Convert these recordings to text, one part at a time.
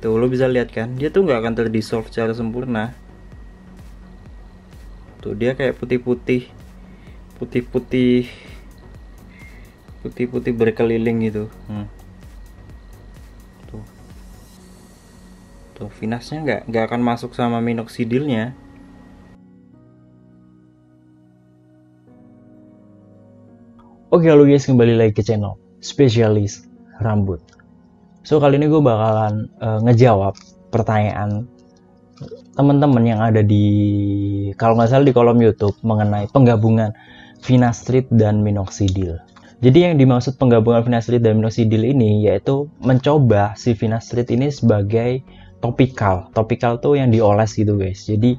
tuh lo bisa lihat kan? Dia tuh nggak akan terdissolve secara sempurna. Tuh dia kayak putih-putih putih-putih putih-putih berkeliling gitu. Hmm. tuh. Tuh finasnya nggak nggak akan masuk sama minoxidilnya. Oke halo guys kembali lagi ke channel spesialis rambut So kali ini gue bakalan uh, ngejawab pertanyaan teman-teman yang ada di kalau nggak salah di kolom YouTube mengenai penggabungan finastrid dan minoxidil. Jadi yang dimaksud penggabungan finastrid dan minoxidil ini yaitu mencoba si finastrid ini sebagai topikal. Topikal tuh yang dioles gitu guys. Jadi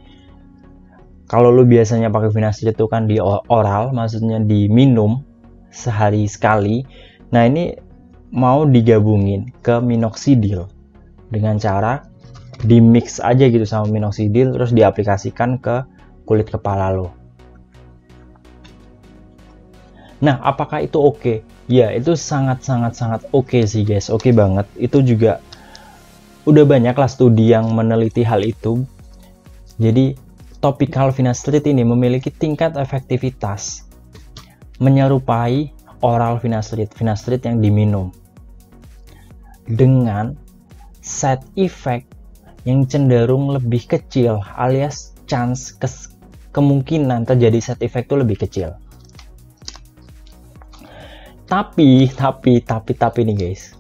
kalau lu biasanya pakai finastrid itu kan di oral, maksudnya diminum sehari sekali. Nah ini mau digabungin ke minoxidil dengan cara di mix aja gitu sama minoxidil terus diaplikasikan ke kulit kepala lo. Nah, apakah itu oke? Okay? Ya, itu sangat sangat sangat oke okay sih guys. Oke okay banget. Itu juga udah banyak lah studi yang meneliti hal itu. Jadi, topical finasteride ini memiliki tingkat efektivitas menyerupai oral finasteride, finasteride yang diminum dengan side effect yang cenderung lebih kecil alias chance kes kemungkinan terjadi side effect itu lebih kecil. Tapi, tapi, tapi, tapi nih guys.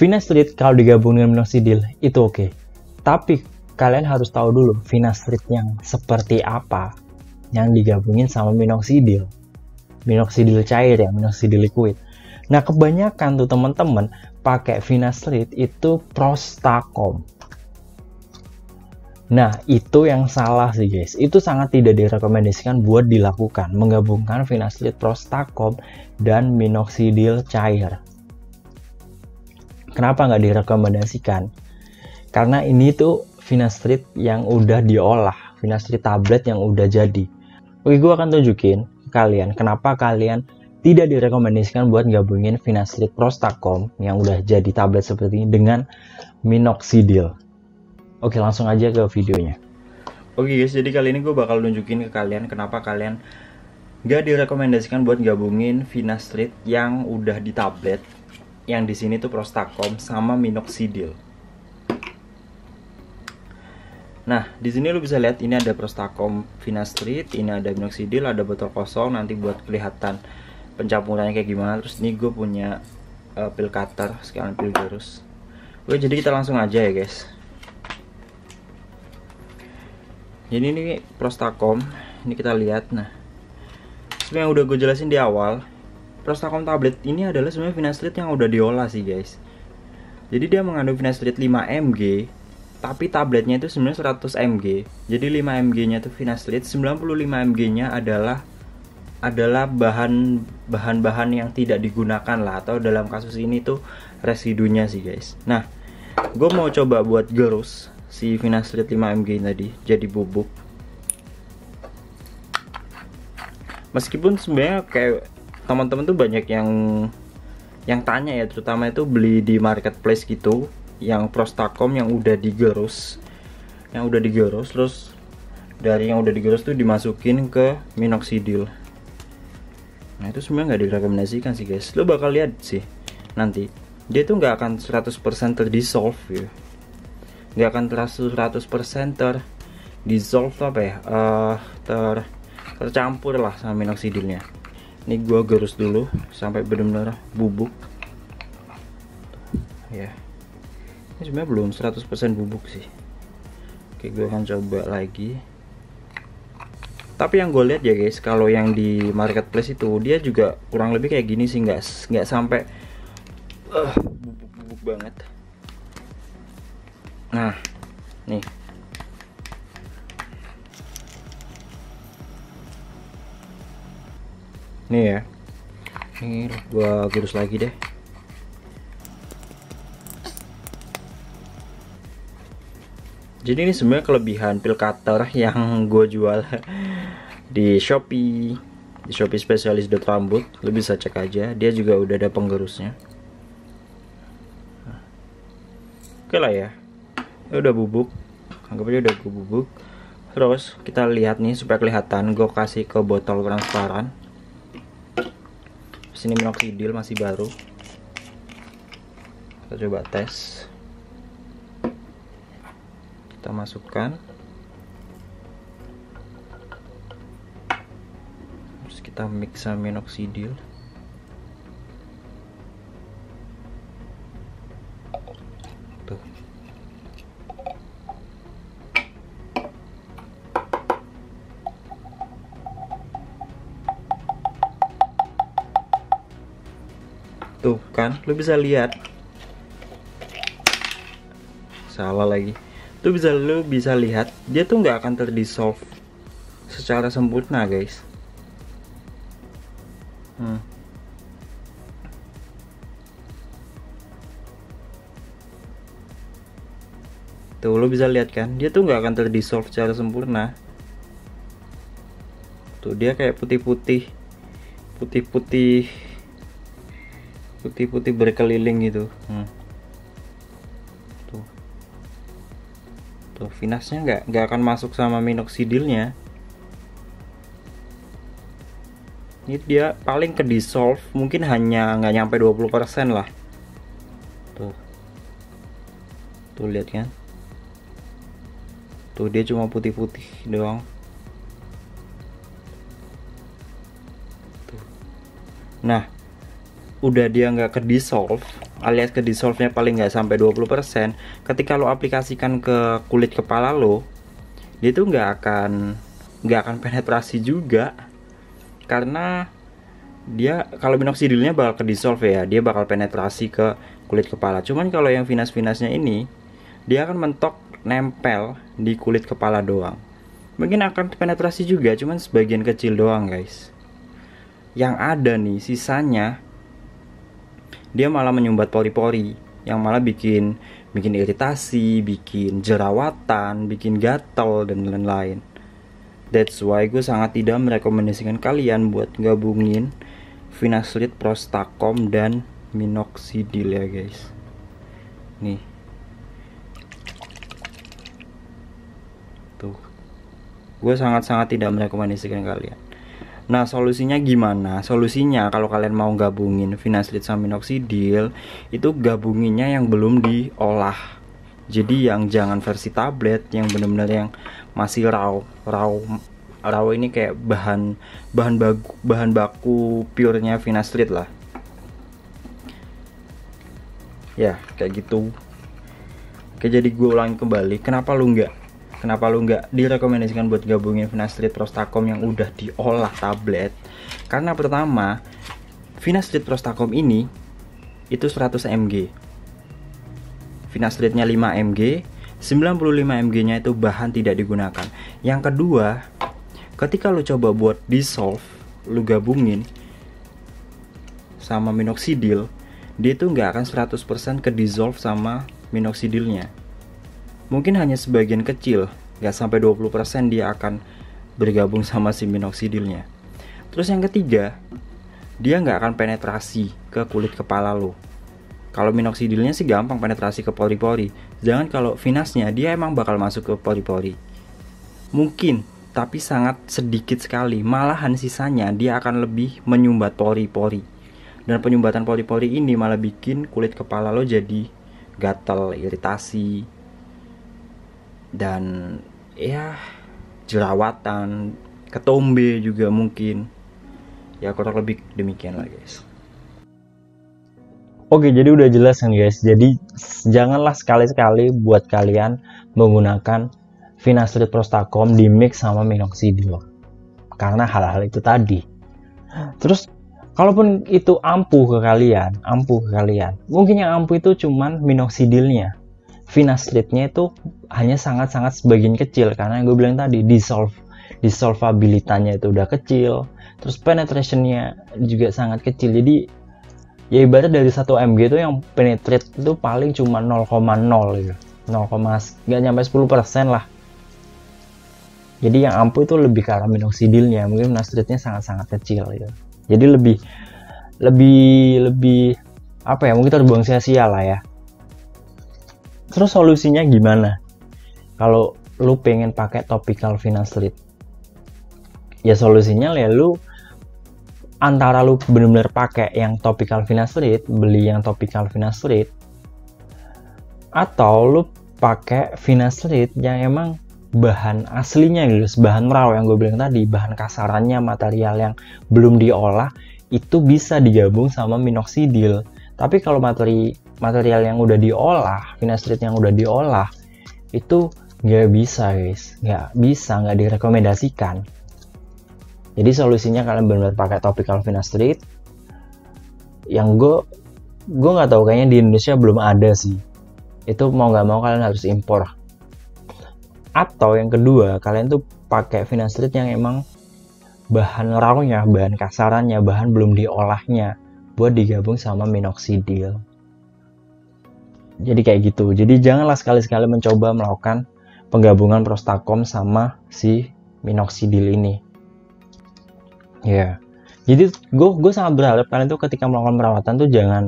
Finasteride kalau digabung dengan minoxidil itu oke. Okay. Tapi kalian harus tahu dulu finasteride yang seperti apa yang digabungin sama minoxidil. Minoxidil cair ya, minoxidil liquid. Nah, kebanyakan tuh teman-teman pakai finasteride itu prostacom Nah, itu yang salah sih guys. Itu sangat tidak direkomendasikan buat dilakukan, menggabungkan finasteride prostacom dan minoxidil cair. Kenapa nggak direkomendasikan? Karena ini tuh finasteride yang udah diolah, finasteride tablet yang udah jadi. Oke, gue akan tunjukin kalian kenapa kalian tidak direkomendasikan buat gabungin finasteride prostacom yang udah jadi tablet seperti ini dengan minoxidil. Oke langsung aja ke videonya. Oke guys, jadi kali ini gue bakal nunjukin ke kalian kenapa kalian gak direkomendasikan buat gabungin Finastrid yang udah di tablet. Yang di sini tuh Prostacom sama Minoxidil. Nah, di sini lu bisa lihat ini ada Prostacom Finastrid, ini ada Minoxidil, ada botol kosong nanti buat kelihatan pencampurannya kayak gimana. Terus ini gue punya uh, pil cutter, sekarang pil virus. Oke, jadi kita langsung aja ya guys jadi ini prostacom ini kita lihat nah sebenarnya udah gue jelasin di awal prostacom tablet ini adalah sebenarnya finasteride yang udah diolah sih guys jadi dia mengandung finasteride 5 mg tapi tabletnya itu sebenarnya 100 mg jadi 5 mg nya itu finasteride 95 mg nya adalah adalah bahan bahan-bahan yang tidak digunakan lah. Atau dalam kasus ini tuh residunya sih guys. Nah gue mau coba buat gerus si Finasteride 5 mg tadi. Jadi bubuk. Meskipun sebenarnya kayak teman-teman tuh banyak yang yang tanya ya. Terutama itu beli di marketplace gitu yang prostacom yang udah digerus yang udah digerus terus dari yang udah digerus tuh dimasukin ke minoxidil. Nah itu sebenarnya nggak direkomendasikan sih guys. Lo bakal lihat sih nanti. Dia tuh nggak akan 100% terdissolve ya. Nggak akan terasa 100% ter dissolve apa ya? Uh, ter tercampur lah sama minoxidilnya. Ini gua gerus dulu sampai benar-benar bubuk. Ya ini sebenarnya belum 100% bubuk sih. Oke gue akan coba lagi. Tapi yang gue lihat ya guys kalau yang di marketplace itu dia juga kurang lebih kayak gini sih nggak nggak sampai uh, bubuk-bubuk banget. Nah nih. Nih ya. Ini gua gerus lagi deh jadi ini sebenarnya kelebihan pil cutter yang gue jual di Shopee. Di Shopee spesialis rambut. Lo bisa cek aja. Dia juga udah ada penggerusnya. Oke lah ya. Ya udah bubuk. Anggap aja udah gue bubuk. Terus kita lihat nih supaya kelihatan. Gue kasih ke botol transparan. Sini minoxidil masih baru. Kita coba tes kita masukkan. Terus kita mix minoxidil. Tuh. Tuh kan? Lu bisa lihat. Salah lagi tuh bisa lu bisa lihat dia tuh nggak akan terdissolve secara sempurna guys hmm. tuh lu bisa lihat kan dia tuh nggak akan terdissolve secara sempurna tuh dia kayak putih-putih putih-putih putih-putih berkeliling gitu hmm. Tuh finasnya nggak nggak akan masuk sama minoxidilnya. Ini dia paling ke dissolve mungkin hanya nggak nyampe 20% lah. Tuh. Tuh lihat kan? Tuh dia cuma putih-putih doang. Nah udah dia nggak ke dissolve alias ke dissolve nya paling nggak sampai 20% ketika lo aplikasikan ke kulit kepala lo dia tuh nggak akan nggak akan penetrasi juga. Karena dia kalau minoxidilnya bakal ke dissolve ya dia bakal penetrasi ke kulit kepala. Cuman kalau yang finas-finasnya ini dia akan mentok nempel di kulit kepala doang. Mungkin akan penetrasi juga cuman sebagian kecil doang guys. Yang ada nih sisanya dia malah menyumbat pori-pori yang malah bikin bikin iritasi, bikin jerawatan, bikin gatal dan lain-lain. That's why gue sangat tidak merekomendasikan kalian buat gabungin Finasterid Prostacom dan Minoxidil ya guys. Nih. Tuh. Gue sangat-sangat tidak merekomendasikan kalian. Nah, solusinya gimana? Solusinya kalau kalian mau gabungin finasterid sama minoxidil, itu gabunginnya yang belum diolah. Jadi yang jangan versi tablet, yang benar-benar yang masih raw, raw raw ini kayak bahan bahan baku bahan baku purenya finasterid lah. Ya, kayak gitu. Oke, jadi gue ulangi kembali, kenapa lu nggak kenapa lu nggak direkomendasikan buat gabungin Finasterid Prostacom yang udah diolah tablet? Karena pertama Finasterid Prostacom ini itu 100 mg Finasteridnya 5 mg 95 mg nya itu bahan tidak digunakan. Yang kedua ketika lu coba buat dissolve lu gabungin sama minoxidil dia itu nggak akan 100% ke dissolve sama minoxidilnya mungkin hanya sebagian kecil, nggak sampai 20% dia akan bergabung sama si minoxidilnya. Terus yang ketiga, dia nggak akan penetrasi ke kulit kepala lo. Kalau minoxidilnya sih gampang penetrasi ke pori-pori. Jangan kalau finasnya dia emang bakal masuk ke pori-pori. Mungkin, tapi sangat sedikit sekali. Malahan sisanya dia akan lebih menyumbat pori-pori. Dan penyumbatan pori-pori ini malah bikin kulit kepala lo jadi gatal, iritasi, dan ya jerawatan ketombe juga mungkin ya kurang lebih demikian lah guys Oke, jadi udah jelas kan guys. Jadi janganlah sekali-sekali buat kalian menggunakan Finasterid Prostacom di mix sama minoxidil. Karena hal-hal itu tadi. Terus kalaupun itu ampuh ke kalian, ampuh ke kalian. Mungkin yang ampuh itu cuman minoxidilnya. Finastridnya itu hanya sangat-sangat sebagian kecil. Karena yang gue bilang tadi dissolve dissolvabilitanya itu udah kecil. Terus penetrationnya juga sangat kecil. Jadi ya ibarat dari satu mg itu yang penetrate itu paling cuma 0,0 gitu. 0, nggak nyampe 10% lah. Jadi yang ampuh itu lebih ke arah minoxidilnya mungkin finastridnya sangat-sangat kecil gitu. Jadi lebih lebih lebih apa ya mungkin terbuang sia-sia lah ya terus solusinya gimana? Kalau lu pengen pakai topical finasteride ya solusinya ya lu antara lu bener-bener pakai yang topical finasteride beli yang topical finasteride atau lu pakai finasteride yang emang bahan aslinya gitu bahan raw yang gue bilang tadi bahan kasarannya material yang belum diolah itu bisa digabung sama minoxidil. Tapi kalau materi material yang udah diolah finasteride yang udah diolah itu nggak bisa guys. Nggak bisa nggak direkomendasikan. Jadi solusinya kalian benar-benar pakai topical finasteride yang gue gue nggak tahu kayaknya di Indonesia belum ada sih. Itu mau nggak mau kalian harus impor. Atau yang kedua kalian tuh pakai finasteride yang emang bahan rawnya bahan kasarannya bahan belum diolahnya buat digabung sama minoxidil jadi kayak gitu. Jadi janganlah sekali-sekali mencoba melakukan penggabungan prostacom sama si minoxidil ini. Ya. Yeah. jadi gue gue sangat berharap kalian tuh ketika melakukan perawatan tuh jangan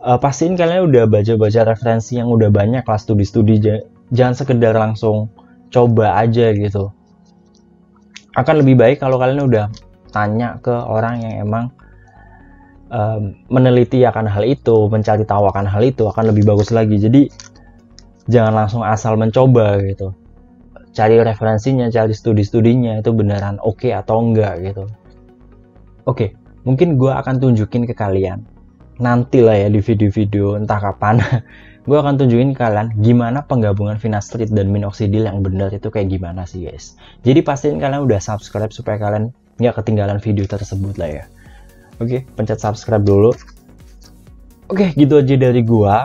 uh, pastiin kalian udah baca-baca referensi yang udah banyak kelas studi-studi. Jangan sekedar langsung coba aja gitu. Akan lebih baik kalau kalian udah tanya ke orang yang emang um, meneliti akan hal itu mencari tahu akan hal itu akan lebih bagus lagi jadi jangan langsung asal mencoba gitu cari referensinya cari studi-studinya itu beneran oke okay atau enggak gitu Oke, okay, mungkin gue akan tunjukin ke kalian nanti lah ya di video-video entah kapan. gue akan tunjukin ke kalian gimana penggabungan finasteride dan minoxidil yang benar itu kayak gimana sih guys. Jadi pastiin kalian udah subscribe supaya kalian nggak ketinggalan video tersebut lah ya. Oke, okay, pencet subscribe dulu. Oke, okay, gitu aja dari gue.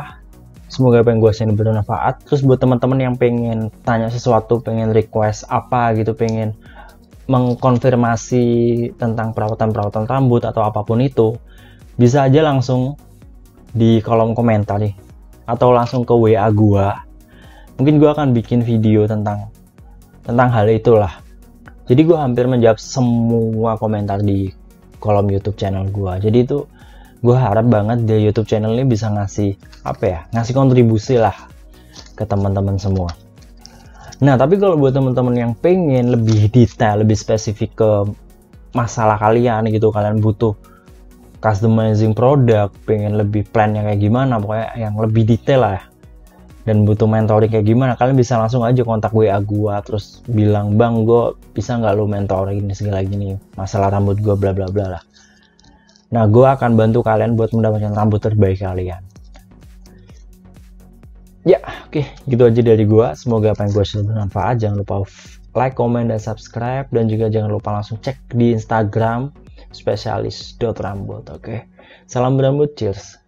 Semoga apa yang gue share bermanfaat. Terus buat teman-teman yang pengen tanya sesuatu, pengen request apa gitu, pengen mengkonfirmasi tentang perawatan-perawatan rambut atau apa pun itu, bisa aja langsung di kolom komentar nih atau langsung ke WA gua. Mungkin gua akan bikin video tentang tentang hal itulah. Jadi gua hampir menjawab semua komentar di kolom YouTube channel gua. Jadi itu gua harap banget di YouTube channel ini bisa ngasih apa ya, ngasih kontribusi lah ke teman-teman semua. Nah, tapi kalau buat teman-teman yang pengen lebih detail, lebih spesifik ke masalah kalian gitu, kalian butuh customizing produk, pengen lebih plan yang kayak gimana, pokoknya yang lebih detail lah. Dan butuh mentoring kayak gimana, kalian bisa langsung aja kontak WA gua terus bilang, "Bang, gue bisa nggak lu mentoring segala gini, masalah rambut gue bla bla bla lah." Nah, gue akan bantu kalian buat mendapatkan rambut terbaik kalian. Ya, oke, okay, gitu aja dari gua. Semoga apa yang gua share bermanfaat. Jangan lupa like, comment, dan subscribe. Dan juga jangan lupa langsung cek di Instagram spesialis.rambut, oke. Okay? Salam berambut, cheers.